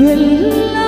Yeah.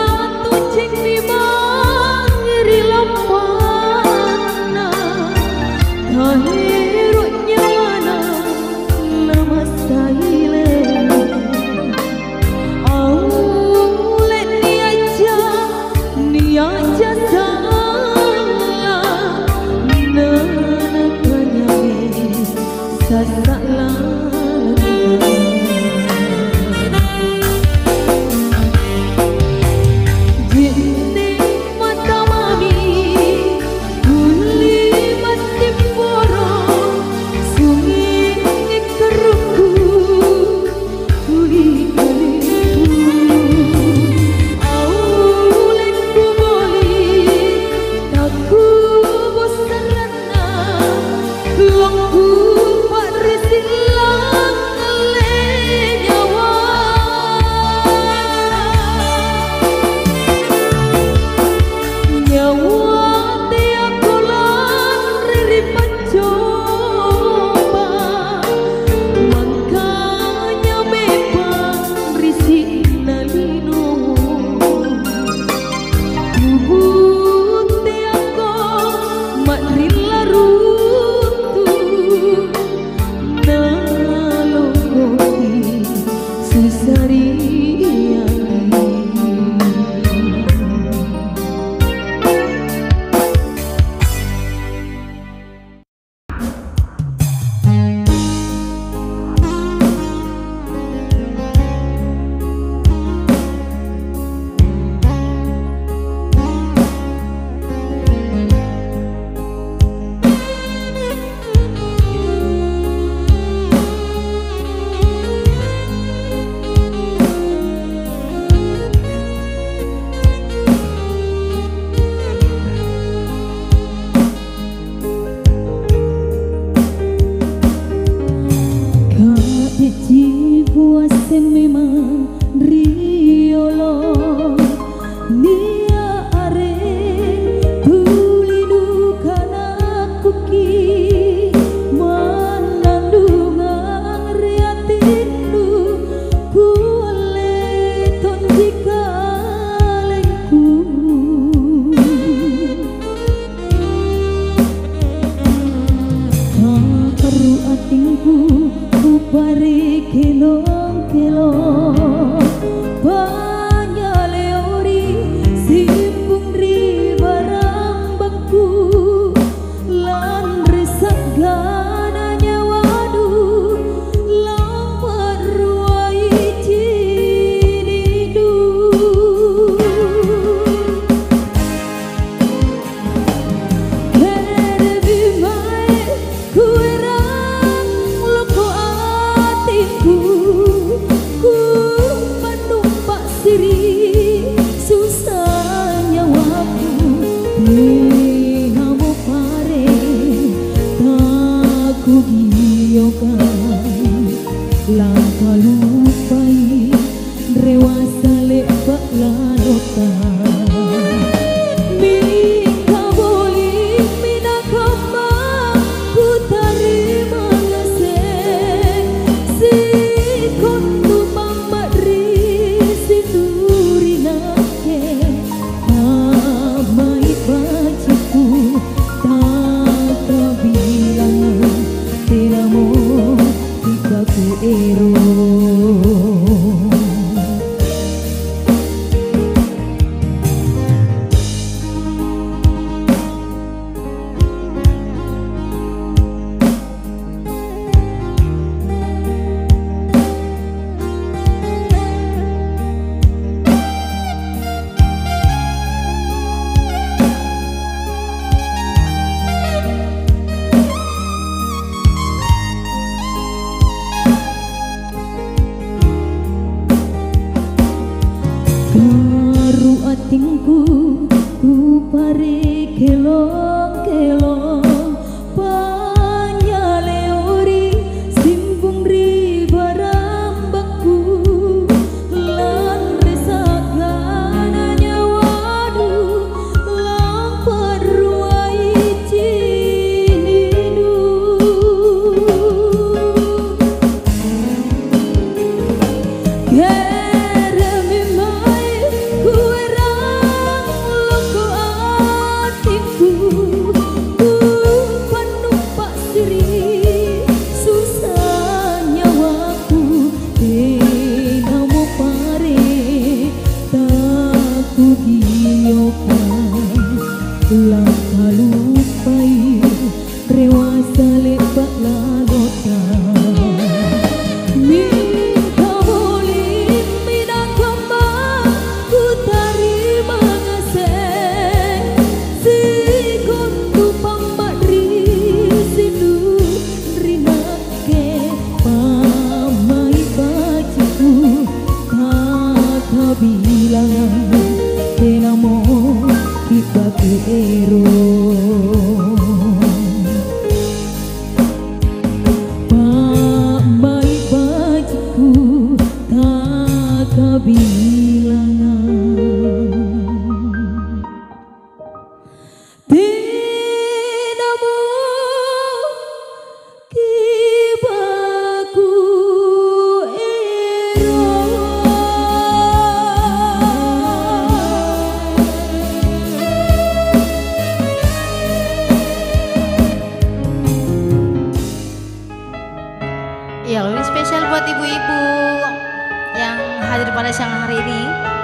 Jiwa sememang riolo Ni kelo daripada siang hari ini.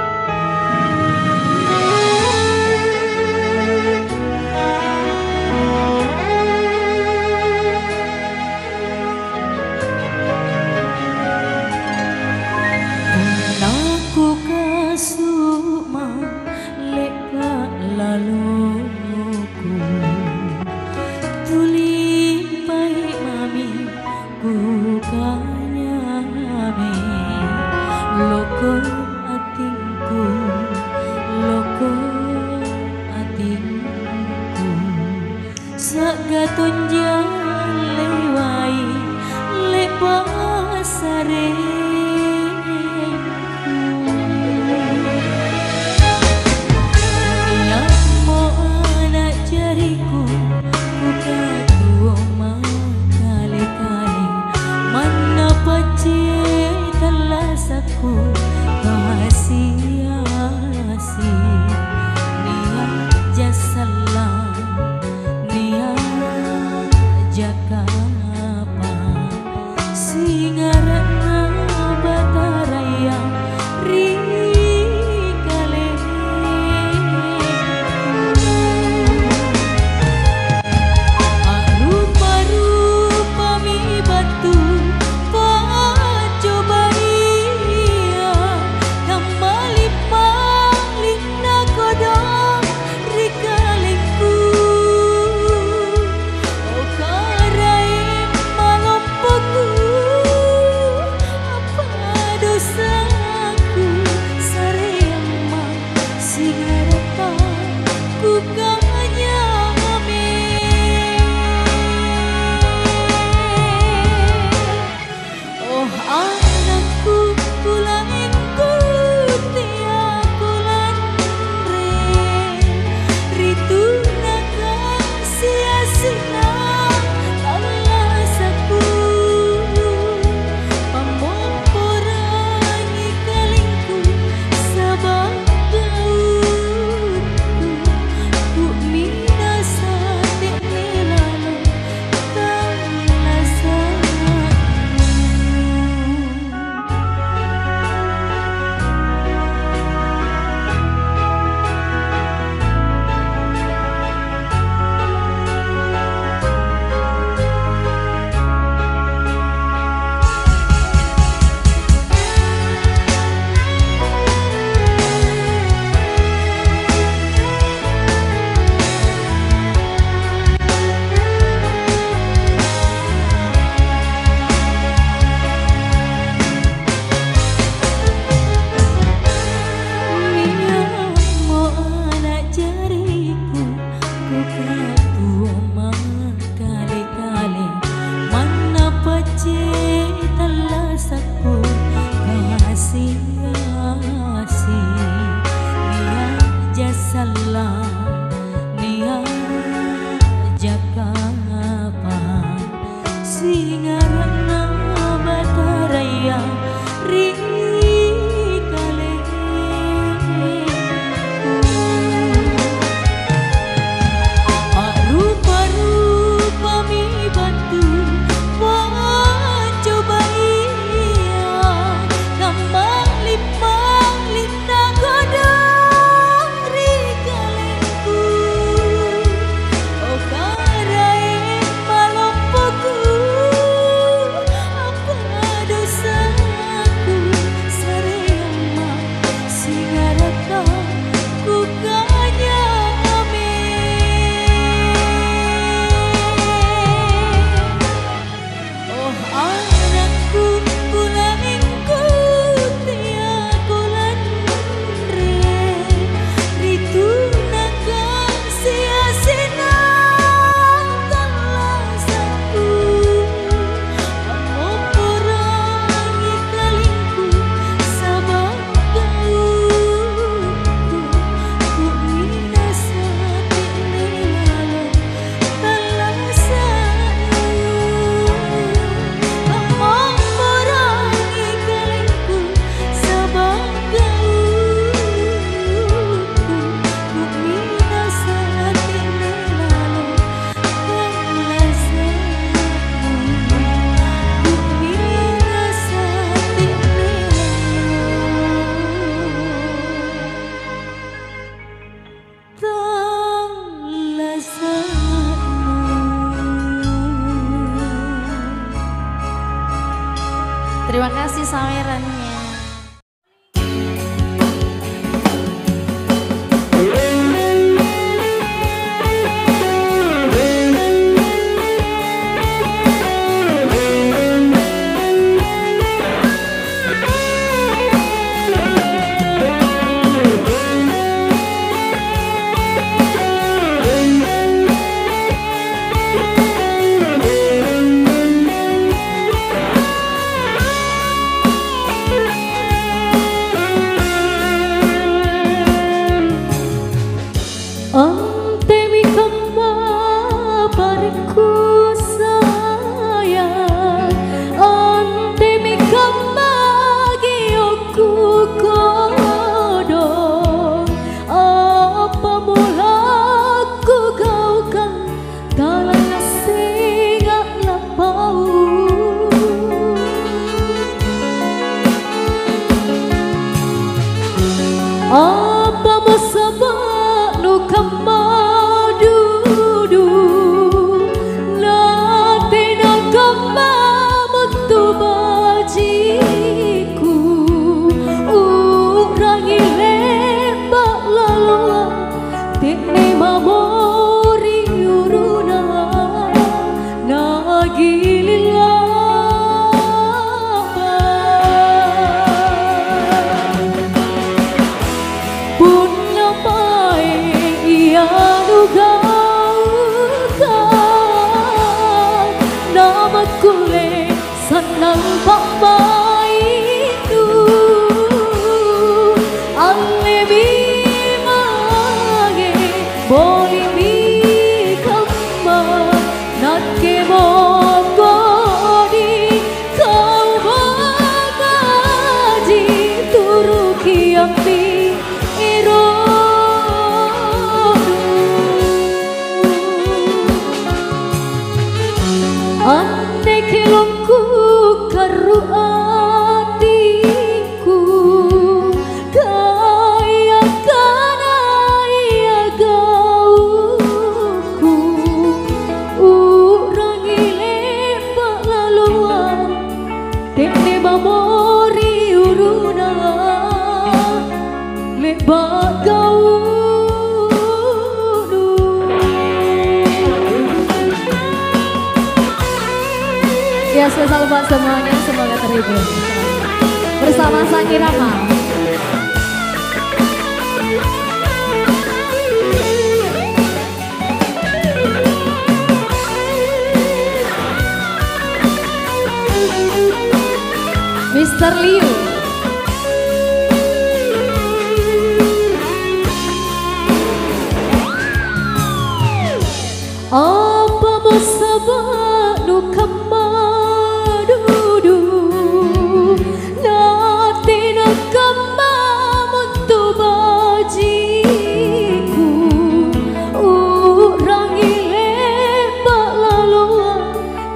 给他嘛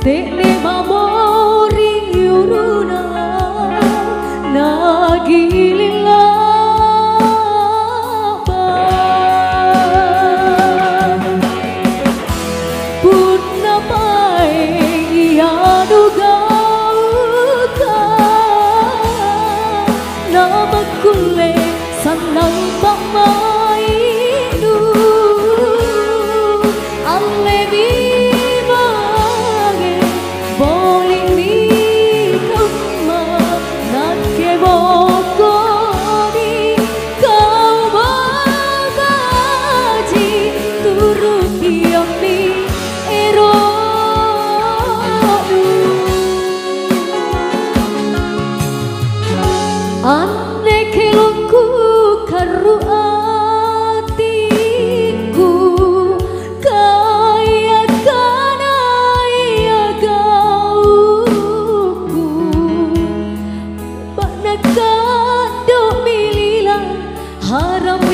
Tekne mamori uruna nagi Anak kandung Bilila haram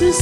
be